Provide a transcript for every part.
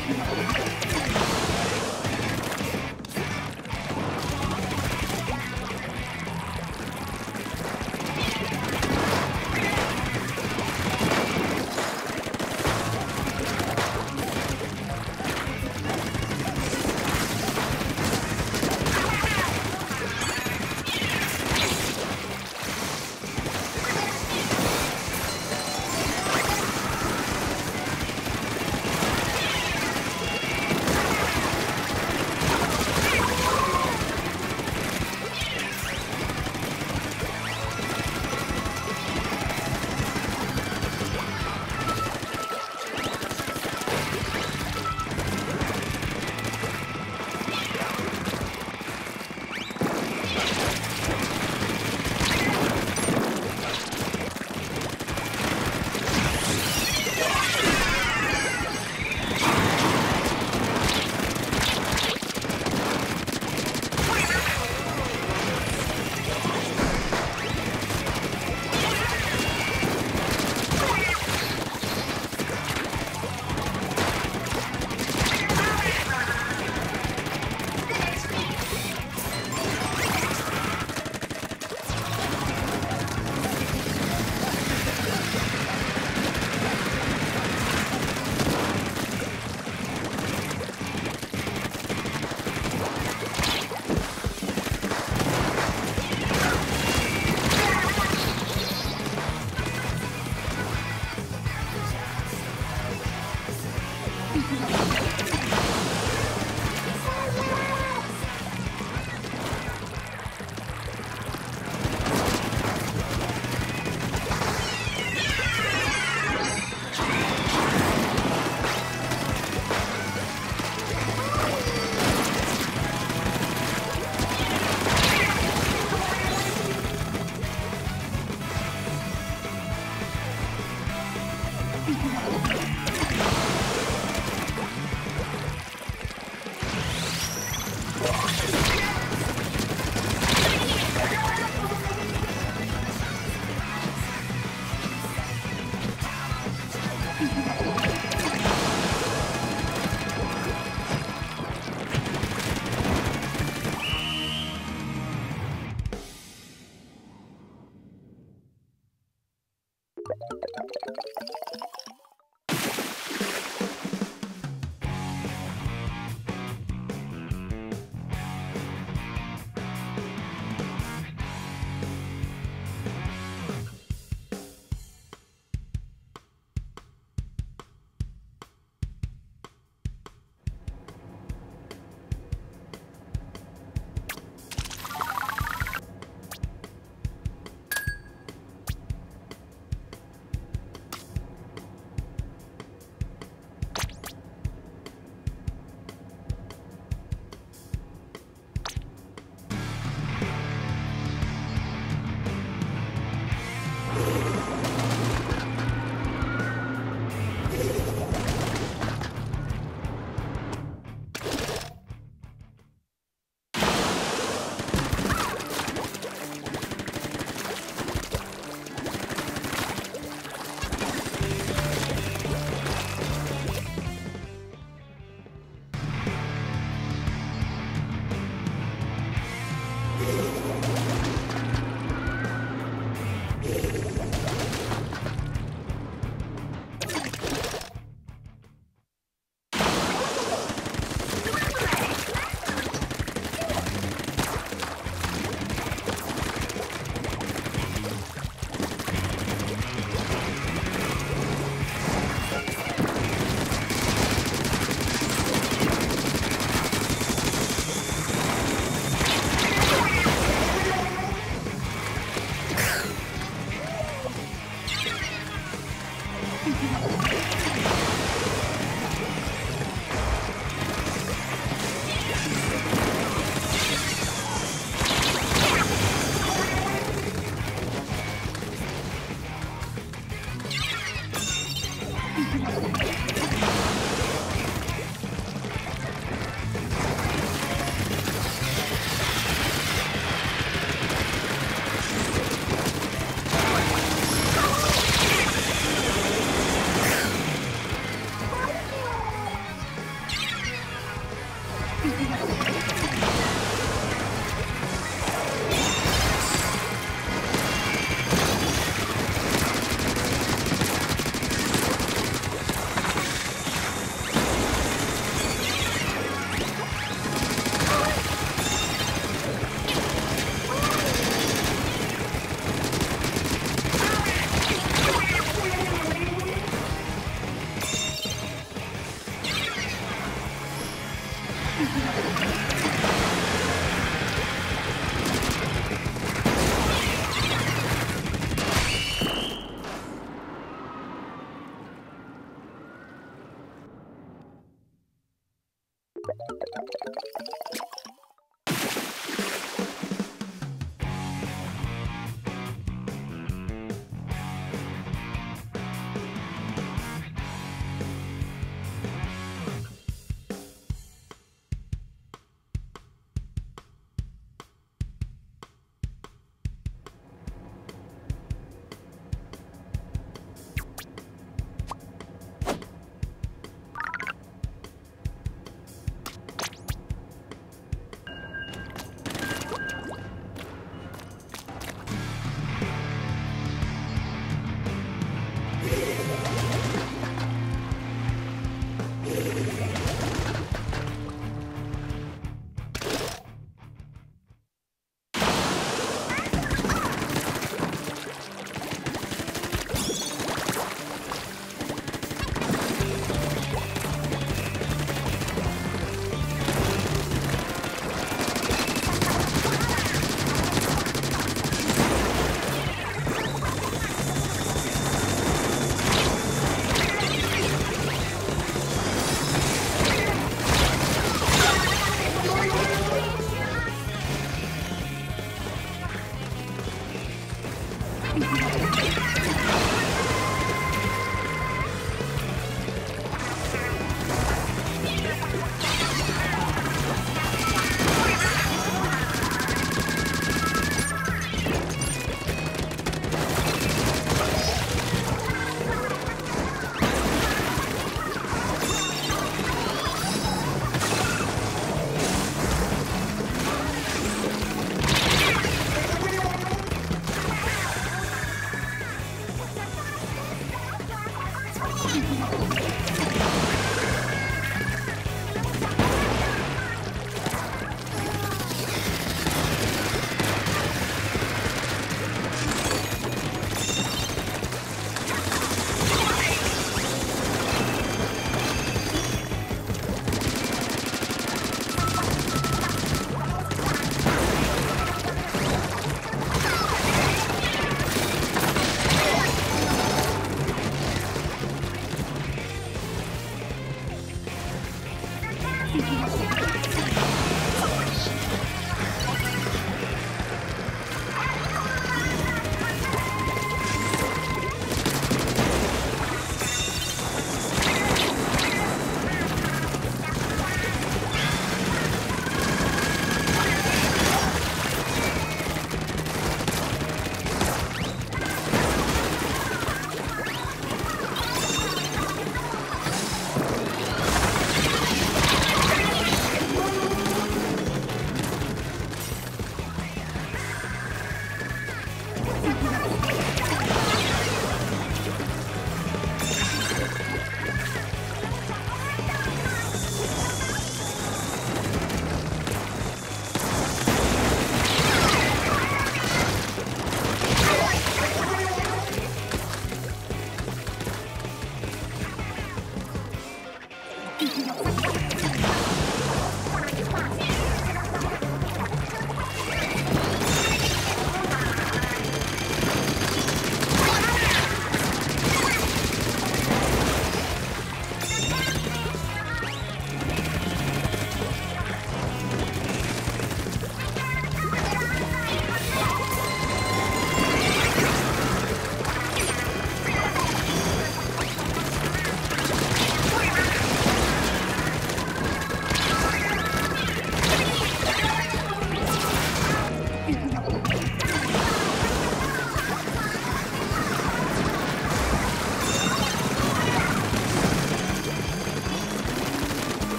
ハハハハ!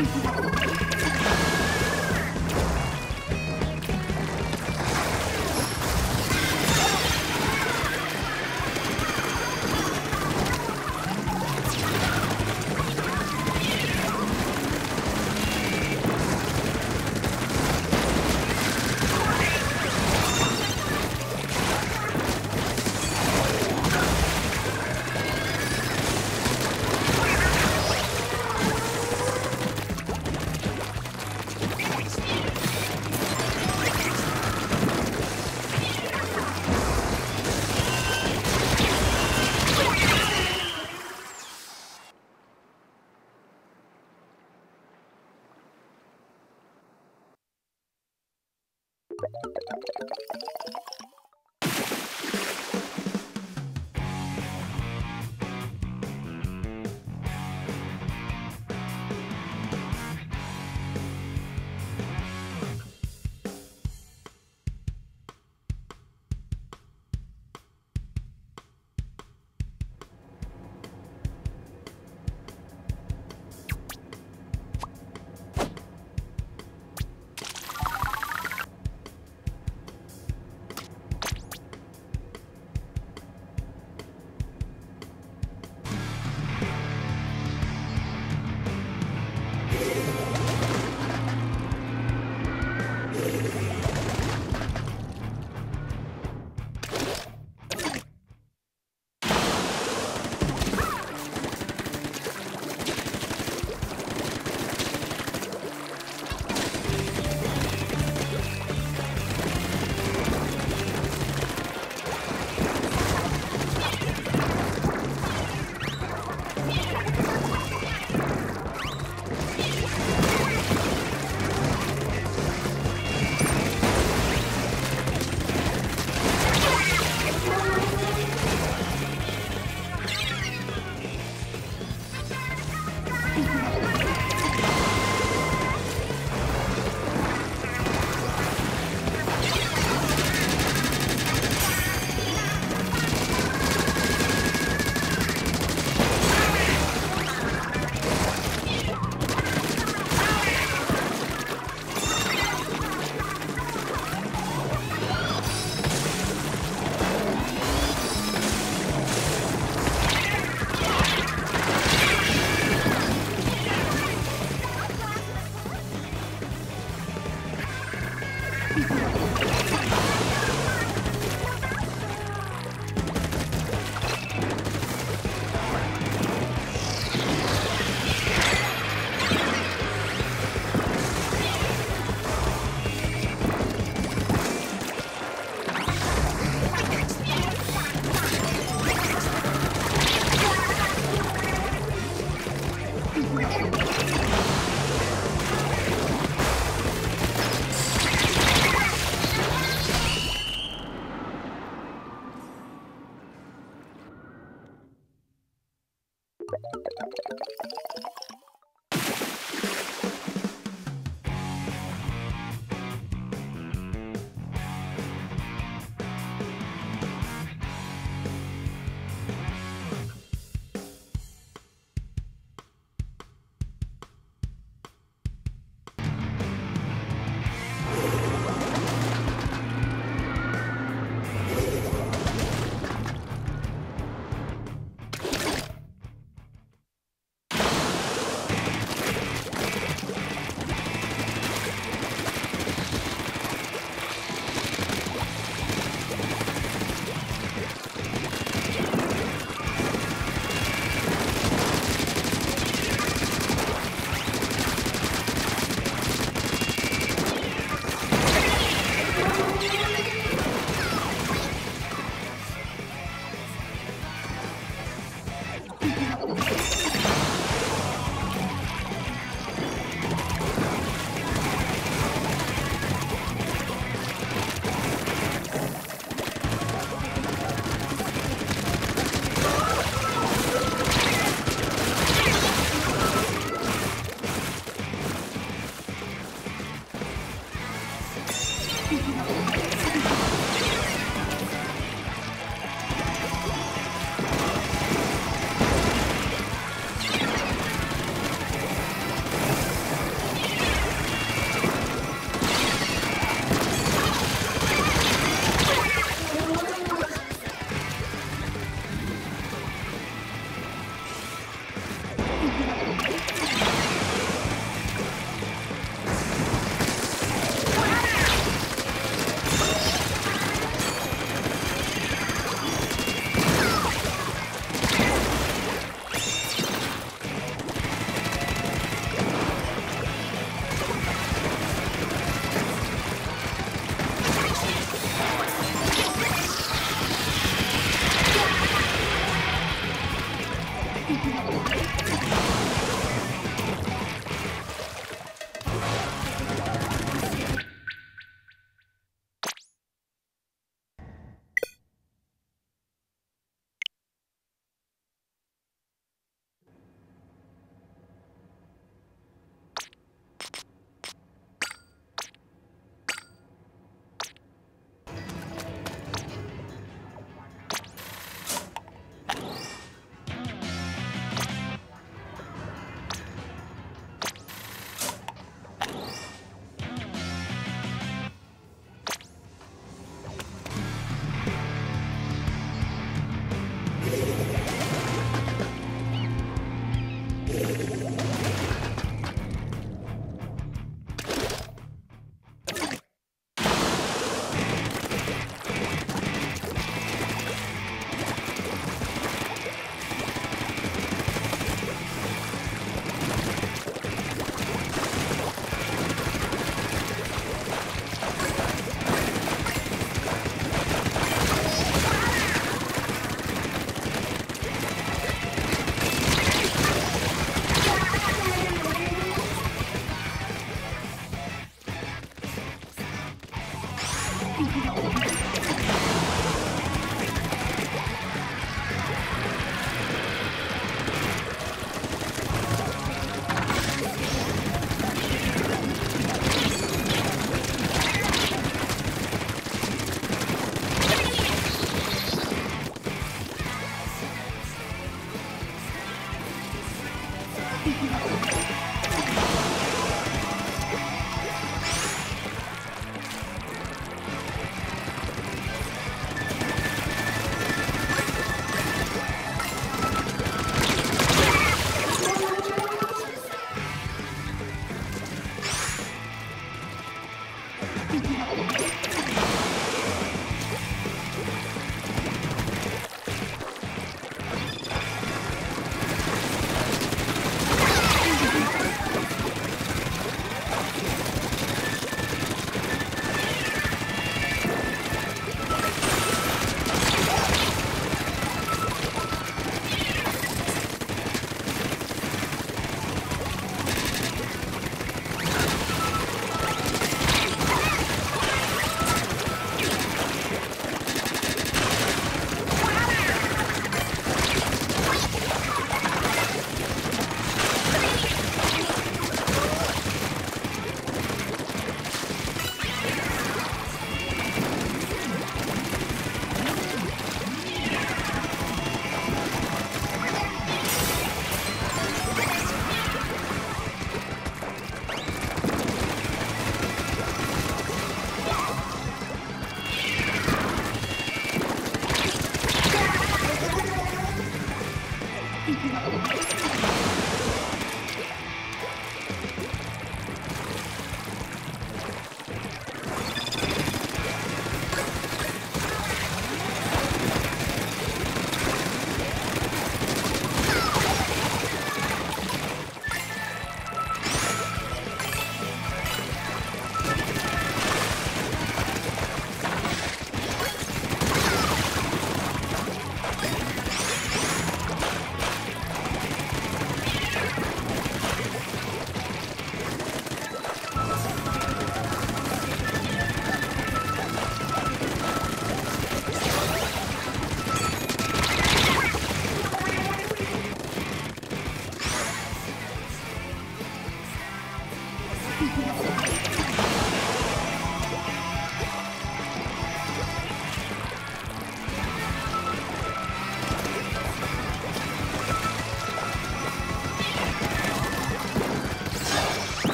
Let's go.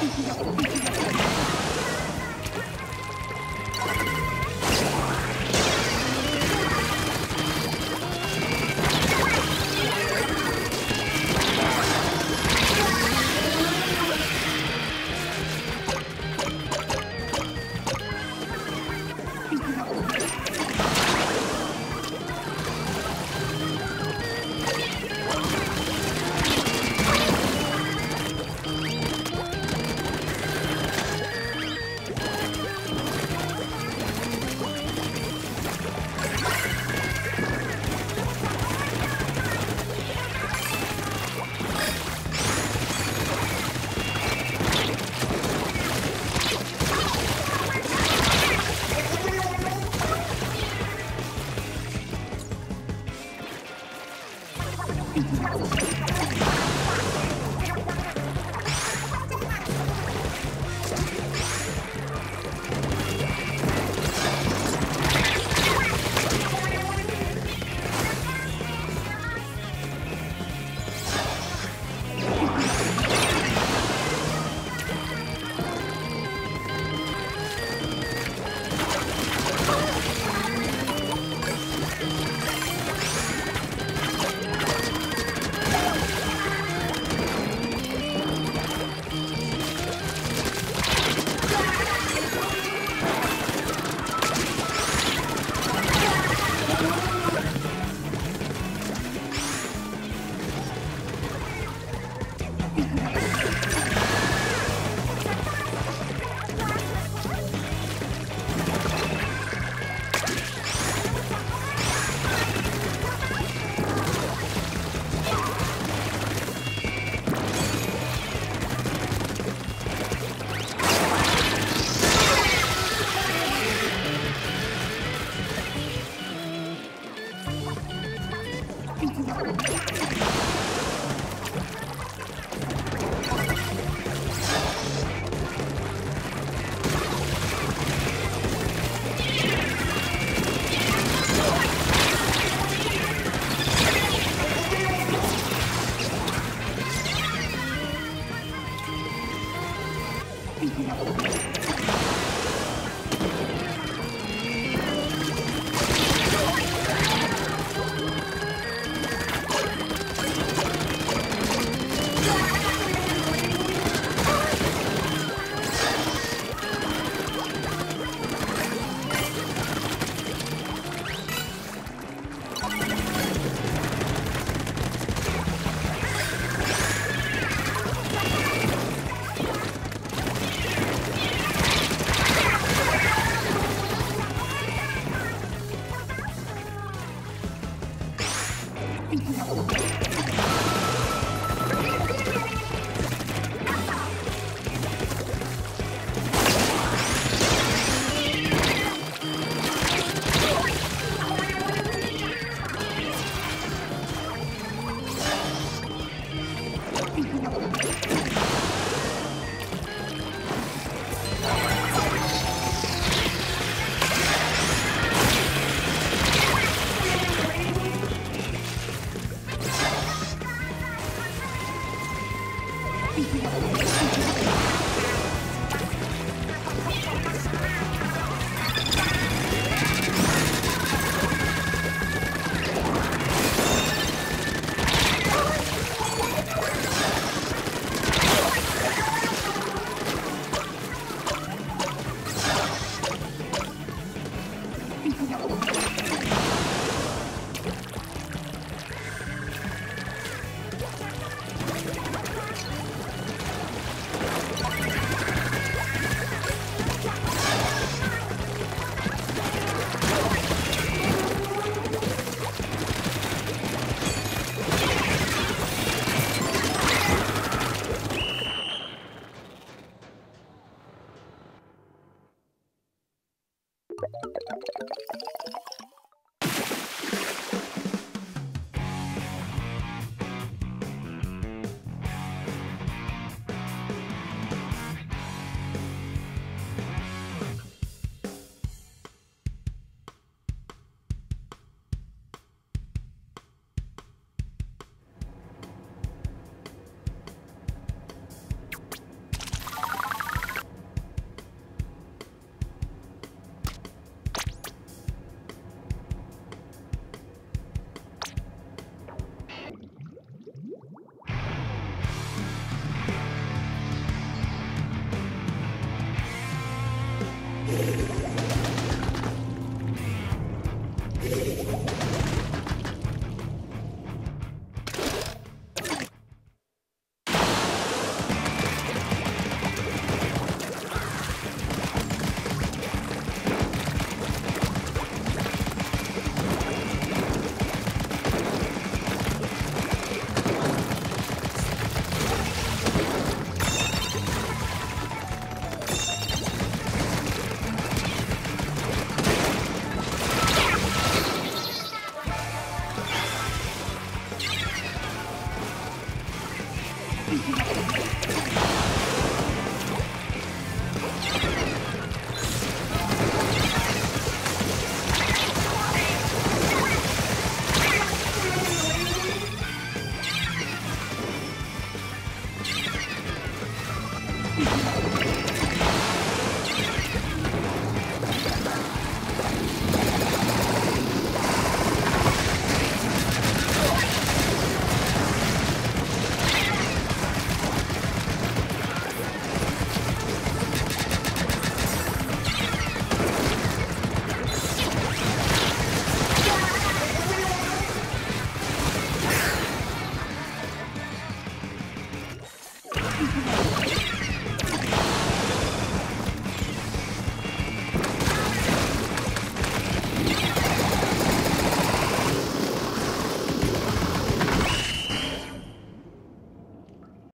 ピピピ。